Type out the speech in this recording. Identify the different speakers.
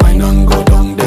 Speaker 1: Wine and go down there.